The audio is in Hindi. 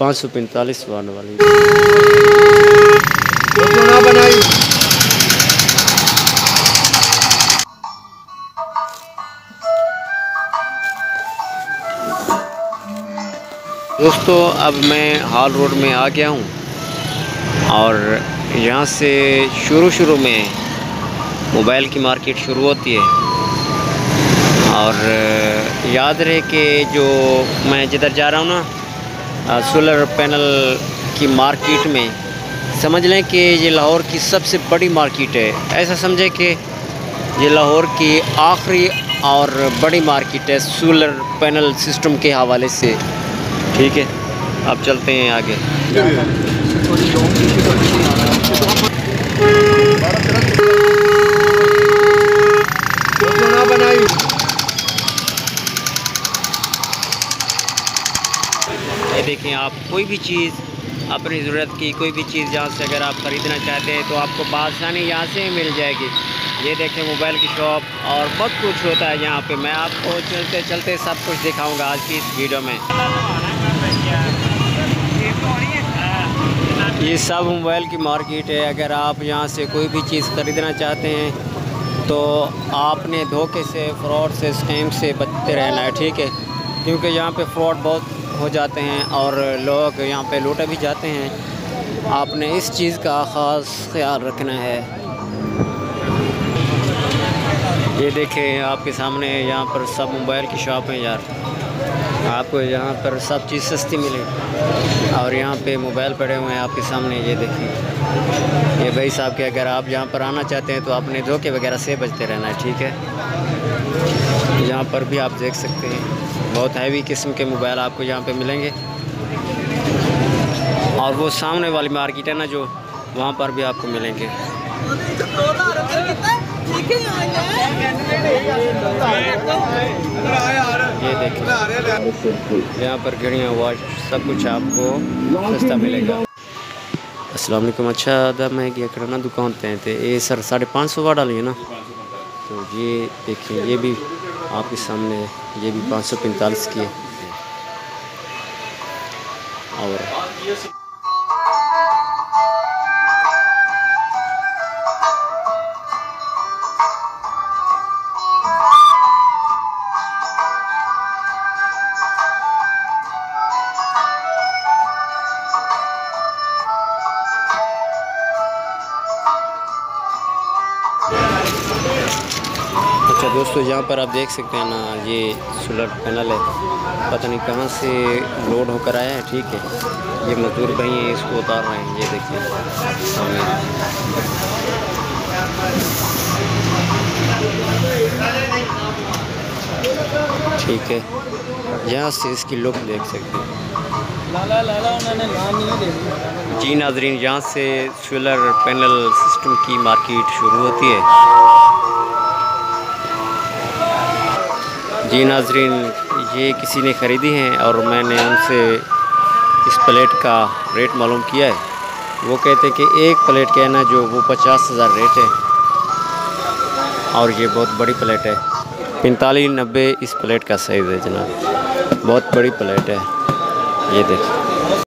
पाँच सौ पैंतालीस वाट वाली। बनाई दोस्तों, अब मैं हाल रोड में आ गया हूँ और यहाँ से शुरू शुरू में मोबाइल की मार्केट शुरू होती है। और याद रहे कि जो मैं जिधर जा रहा हूँ ना सोलर पैनल की मार्केट में समझ लें कि ये लाहौर की सबसे बड़ी मार्केट है। ऐसा समझें कि ये लाहौर की आखिरी और बड़ी मार्केट है सोलर पैनल सिस्टम के हवाले से। ठीक है, अब चलते हैं आगे ना बनाई ये देखें आप कोई भी चीज़ अपनी ज़रूरत की, कोई भी चीज़ यहाँ से अगर आप ख़रीदना चाहते हैं तो आपको बासानी यहाँ से ही मिल जाएगी। ये देखें मोबाइल की शॉप और बहुत कुछ होता है यहाँ पे। मैं आपको चलते चलते सब कुछ दिखाऊँगा आज की इस वीडियो में। ये सब मोबाइल की मार्केट है। अगर आप यहाँ से कोई भी चीज़ ख़रीदना चाहते हैं तो आपने धोखे से, फ्रॉड से, स्कैम से बचते रहना है, ठीक है? क्योंकि यहाँ पे फ्रॉड बहुत हो जाते हैं और लोग यहाँ पे लूटे भी जाते हैं। आपने इस चीज़ का ख़ास ख्याल रखना है। ये देखें आपके सामने यहाँ पर सब मोबाइल की शॉप है यार। आपको यहाँ पर सब चीज़ सस्ती मिलेगी और यहाँ पे मोबाइल पड़े हुए हैं आपके सामने, ये देखिए ये भाई साहब के अगर आप यहाँ पर आना चाहते हैं तो आपने धोखे वगैरह से बचते रहना है ठीक है? यहाँ पर भी आप देख सकते हैं। बहुत हैवी किस्म के मोबाइल आपको यहाँ पे मिलेंगे। और वो सामने वाली मार्केट है ना जो, वहाँ पर भी आपको मिलेंगे। ये देखिए, यहाँ पर घड़ियाँ वॉच सब कुछ आपको सस्ता मिलेगा। वालेकुम। अच्छा दा मैं गया करना दुकान पे थे। ये सर, साढ़े पाँच सौ वाली है ना? तो ये देखिए, ये भी आपके सामने ये भी पाँच सौ पैंतालीस की है। और अच्छा दोस्तों, यहाँ पर आप देख सकते हैं ना, ये सोलर पैनल है। पता नहीं कहाँ से लोड होकर आया है, ठीक है। ये मजदूर भाई हैं, इसको उतार रहे हैं, ये देखिए। सामने ठीक है। यहाँ से इसकी लुक देख सकते हैं। जी नाजरीन, यहाँ से सोलर पैनल सिस्टम की मार्केट शुरू होती है। जी नाजरीन, ये किसी ने ख़रीदी हैं और मैंने उनसे इस प्लेट का रेट मालूम किया है। वो कहते हैं कि एक प्लेट का है ना जो वो पचास हज़ार रेट है। और ये बहुत बड़ी प्लेट है। पैंतालीस नब्बे इस प्लेट का साइज़ है जनाब। बहुत बड़ी प्लेट है। ये देखिए